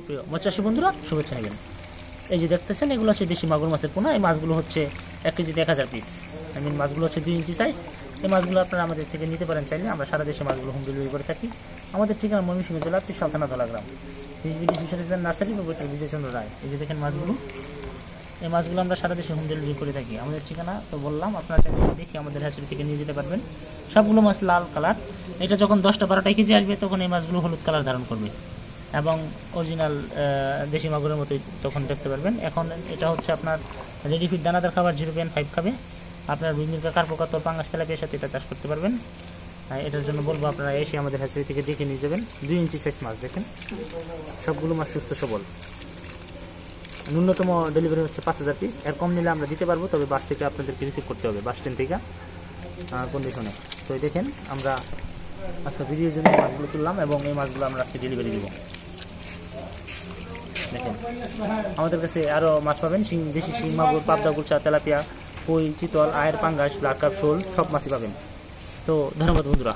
সুপ্রিয় মৎস্যাসী বন্ধুরা, শুভেচ্ছা নেবেন এই যে দেখতেছেন, এগুলো হচ্ছে দেশি মাগুর মাছের পোনা। এই মাছগুলো হচ্ছে এক কেজিতে এক হাজার পিস আই মিন মাছগুলো হচ্ছে দুই ইঞ্চি সাইজ এই মাছগুলো আপনারা আমাদের থেকে নিতে পারেন চাইলে। আমরা সারা দেশে মাছগুলো হোম ডেলিভারি করে থাকি। আমাদের ঠিকানা ময়মনসিংহ জেলা সালতানা ধলাগ্রাম। ফিশবিডি ফিশারিজের নার্সারি প্রবর্তক বিজয়চন্দ্র রায়। এই যে দেখেন মাছগুলো। এই মাছগুলো আমরা সারা দেশে হোম ডেলিভারি করে থাকি। আমাদের ঠিকানা তো বললাম, আপনারা চাইলে দেখি আমাদের হ্যাচারি থেকে নিয়ে যেতে পারবেন। সবগুলো মাছ লাল কালার। এটা যখন দশটা বারোটা কেজি আসবে, তখন এই মাছগুলো হলুদ কালার ধারণ করবে। এবং অরিজিনাল দেশি মাগুরের মতোই তখন দেখতে পারবেন। এখন এটা হচ্ছে আপনার রেডি ফিট দানাদার খাবার জিরো পয়েন্ট ফাইভ খাবে। আপনার বিভিন্ন কার্পোকাত পাঙ্গাস তেলাপিয়ার সাথে এটা চাষ করতে পারবেন। এটার জন্য বলব আপনারা এসে আমাদের হ্যাচারি থেকে দেখে নিয়ে যাবেন। দুই ইঞ্চি সাইজ মাছ দেখেন। সবগুলো মাছ সুস্থ সবল। ন্যূনতম ডেলিভারি হচ্ছে পাঁচ হাজার পিস এর কম নিলে আমরা দিতে পারব, তবে বাস থেকে আপনাদেরকে রিসিভ করতে হবে বাস স্ট্যান্ড থেকে কন্ডিশনে তো দেখেন, আমরা আজকে ভিডিওর জন্য মাছগুলো তুললাম এবং এই মাছগুলো আমরা আজকে ডেলিভারি দিব। দেখেন। আমাদের কাছে আরও মাছ পাবেন, শিং, দেশি শিং, মাগুর, পাবদা গুলচা, তেলাপিয়া কই চিতল, আয়ের পাঙ্গাস ব্লাড কাপ শোল, সব মাছই পাবেন। তো ধন্যবাদ বন্ধুরা।